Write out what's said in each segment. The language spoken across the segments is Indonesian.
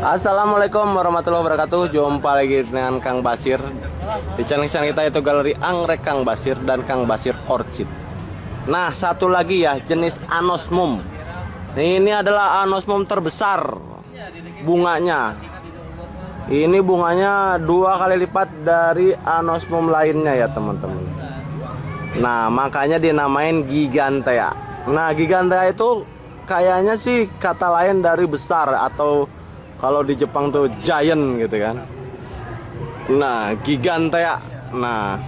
Assalamualaikum warahmatullahi wabarakatuh. Jumpa lagi dengan Kang Basir. Di channel channel kita itu galeri Anggrek Kang Basir dan Kang Basir Orchid. Nah satu lagi ya jenis anosmum. Ini adalah anosmum terbesar Bunganya. Ini bunganya dua kali lipat dari anosmum lainnya ya teman-teman. Nah makanya dinamain gigantea. Nah gigantea itu kayaknya sih kata lain dari besar atau kalau di Jepang tuh giant gitu kan. Nah, gigantea. Nah,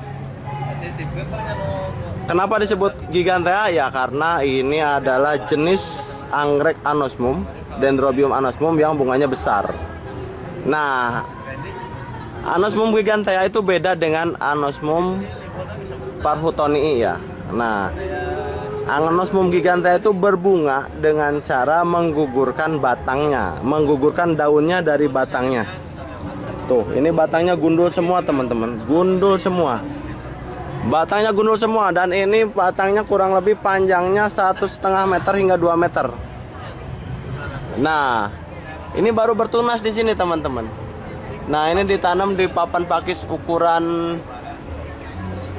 kenapa disebut gigantea? Ya karena ini adalah jenis anggrek anosmum, dendrobium anosmum yang bunganya besar. Nah, anosmum gigantea itu beda dengan anosmum parhutonii ya. Nah, Anosmum gigantea itu berbunga dengan cara menggugurkan batangnya, menggugurkan daunnya dari batangnya. Tuh, ini batangnya gundul semua teman-teman, gundul semua. Batangnya gundul semua dan ini batangnya kurang lebih panjangnya satu setengah meter hingga 2 meter. Nah, ini baru bertunas di sini teman-teman. Nah, ini ditanam di papan pakis ukuran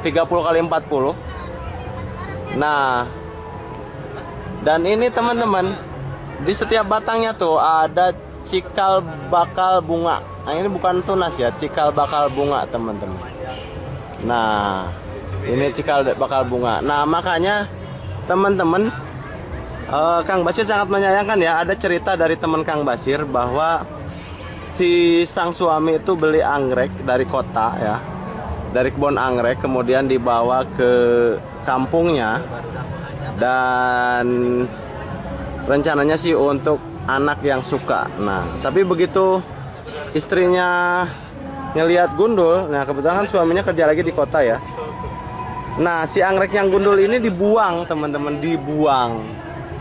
30 kali 40 Nah, dan ini teman-teman di setiap batangnya tuh ada cikal bakal bunga. Nah, ini bukan tunas ya, cikal bakal bunga teman-teman. Nah, ini cikal bakal bunga. Nah, makanya teman-teman uh, Kang Basir sangat menyayangkan ya ada cerita dari teman Kang Basir bahwa si sang suami itu beli anggrek dari kota ya dari kebun anggrek kemudian dibawa ke kampungnya dan rencananya sih untuk anak yang suka. Nah, tapi begitu istrinya ngelihat gundul, nah kebetulan suaminya kerja lagi di kota ya. Nah, si anggrek yang gundul ini dibuang, teman-teman, dibuang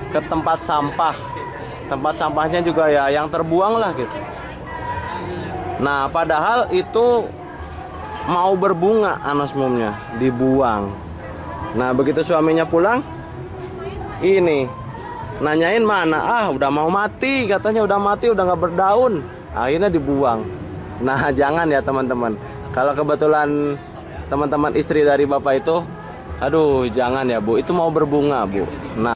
ke tempat sampah. Tempat sampahnya juga ya yang terbuang lah gitu. Nah, padahal itu mau berbunga anosmumnya, dibuang. Nah begitu suaminya pulang Ini Nanyain mana? Ah udah mau mati Katanya udah mati udah nggak berdaun. Akhirnya dibuang. Nah jangan ya teman-teman. Kalau kebetulan teman-teman istri dari bapak itu Aduh jangan ya bu. Itu mau berbunga bu. Nah